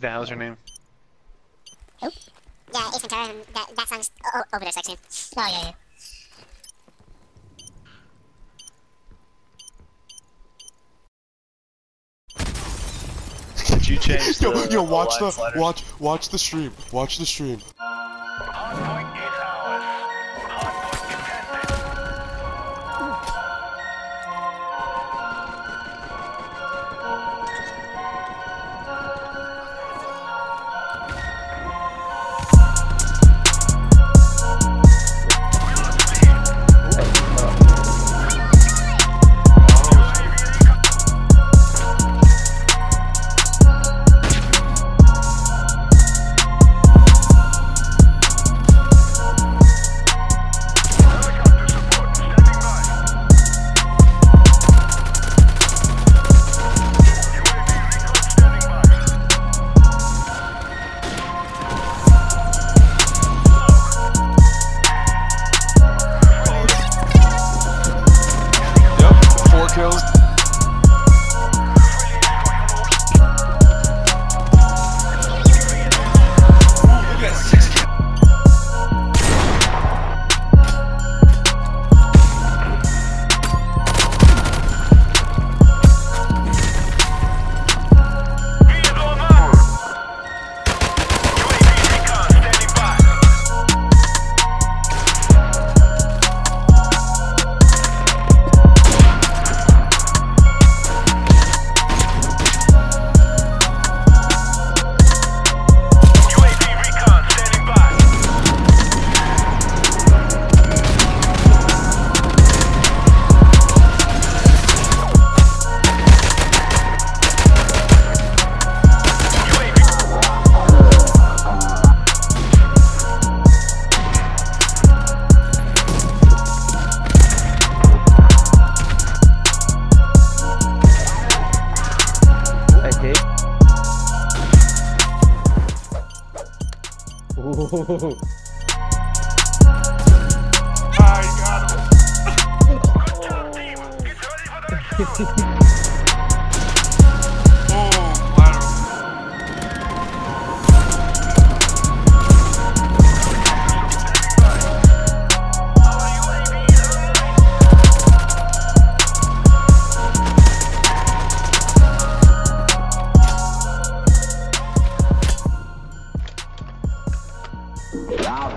That was her name. Who? Yeah, Ace Ventura, and that, that song's o- over there section. Oh, yeah, yeah. Did you change Yo, the yo, watch line the watch watch the stream. Watch the stream. Ooh. I got him. Round